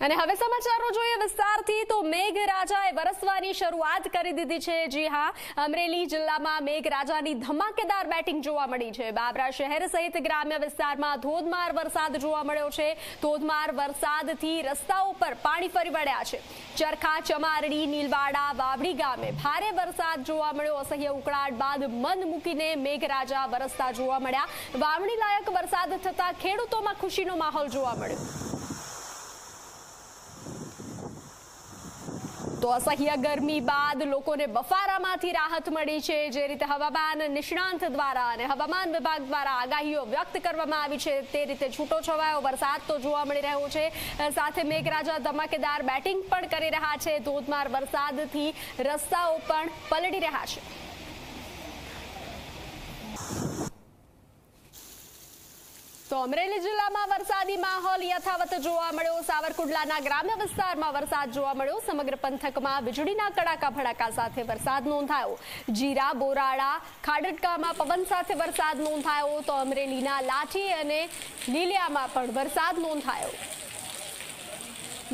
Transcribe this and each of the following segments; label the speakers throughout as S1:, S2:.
S1: અને હવે સમાચારો જોઈએ વિસ્તારથી, તો મેઘરાજાએ વરસવાની શરૂઆત કરી દીધી છે. જી હા, અમરેલી જિલ્લામાં મેઘરાજાની ધમાકેદાર બેટિંગ જોવા મળી છે. બાબરા શહેર સહિત ગ્રામ્ય વિસ્તારમાં ધોધમાર વરસાદ જોવા મળ્યો છે. ધોધમાર વરસાદથી રસ્તાઓ પર પાણી ફરી વળ્યા છે. ચરખા, ચમારડી, નીલવાડા, વાવડી ગામે ભારે વરસાદ જોવા મળ્યો. અસહ્ય ઉકળાટ બાદ મન મૂકીને મેઘરાજા વરસતા જોવા મળ્યા. વાવણી લાયક વરસાદ થતાં ખેડૂતોમાં ખુશીનો માહોલ જોવા મળ્યો. તો અસહ્ય ગરમી બાદ લોકોને બફારામાંથી રાહત મળી છે. જે રીતે હવામાન નિષ્ણાંત દ્વારા અને હવામાન વિભાગ દ્વારા આગાહીઓ વ્યક્ત કરવામાં આવી છે, તે રીતે છૂટો છવાયો વરસાદ તો જોવા મળી રહ્યો છે. સાથે મેઘરાજા ધમાકેદાર બેટિંગ પણ કરી રહ્યા છે. ધોધમાર વરસાદથી રસ્તાઓ પણ પલળી રહ્યા છે. તો અમરેલી જિલ્લામાં વરસાદી માહોલ યથાવત જોવા મળ્યો. સાવરકુંડલાના ગ્રામ્ય વિસ્તારમાં વરસાદ જોવા મળ્યો. સમગ્ર પંથકમાં વીજળીના કડાકા ભડાકા સાથે વરસાદ નોંધાયો. જીરા, બોરાળા, ખાડટકામાં પવન સાથે વરસાદ નોંધાયો તો અમરેલીના લાઠી અને લીલિયામાં પણ વરસાદ નોંધાયો.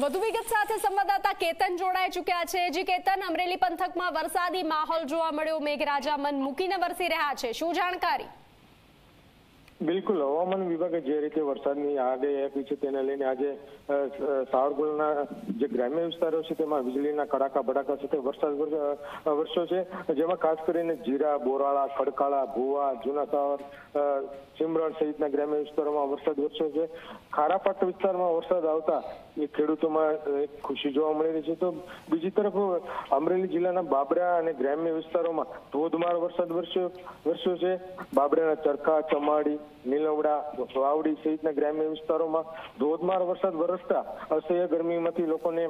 S1: વધુ વિગત સાથે સંવાદદાતા કેતન જોડાઈ ચુક્યા છે. જી કેતન, અમરેલી પંથકમાં વરસાદી માહોલ જોવા મળ્યો. મેઘરાજા મન મૂકીને વરસી રહ્યા છે. શું જાણકારી?
S2: બિલકુલ, હવામાન વિભાગે જે રીતે વરસાદની આગાહી આપી છે તેને લઈને આજે સાવરકુંડના જે ગ્રામ્ય વિસ્તારો છે તેમાં વીજળીના કડાકા ભડાકા સાથે વરસાદ વરસ્યો છે. જેમાં ખાસ કરીને જીરા, બોરાળા, ખડકાળા, ભુવા, જૂના સાવર સિમરણ સહિતના ગ્રામ્ય વિસ્તારોમાં વરસાદ વરસ્યો છે. ખારાપાટ વિસ્તારમાં વરસાદ આવતા એ ખેડૂતોમાં ખુશી જોવા મળી રહી છે. તો બીજી તરફ, અમરેલી જિલ્લાના બાબરા અને ગ્રામ્ય વિસ્તારોમાં ધોધમાર વરસાદ વરસ્યો વરસ્યો છે. બાબરાના ચરખા, ચમાડી નીલવડા વાવડી સહિતના ગ્રામ્ય વિસ્તારોમાં ધોધમાર વરસાદ વરસતા અસહ્ય ગરમીમાંથી લોકોને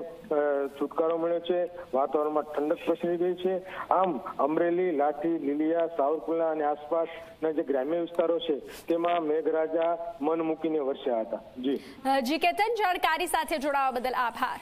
S2: છુટકારો મળ્યો છે. વાતાવરણમાં ઠંડક પ્રસરી ગઈ છે. આમ અમરેલી, લાઠી, લીલિયા સાવરકુલા અને આસપાસના જે ગ્રામ્ય વિસ્તારો છે, તેમાં મેઘરાજા મન મૂકીને વરસ્યા હતા. જી.
S1: જી, કેતન, જાણકારી સાથે જોડાવા બદલ આભાર.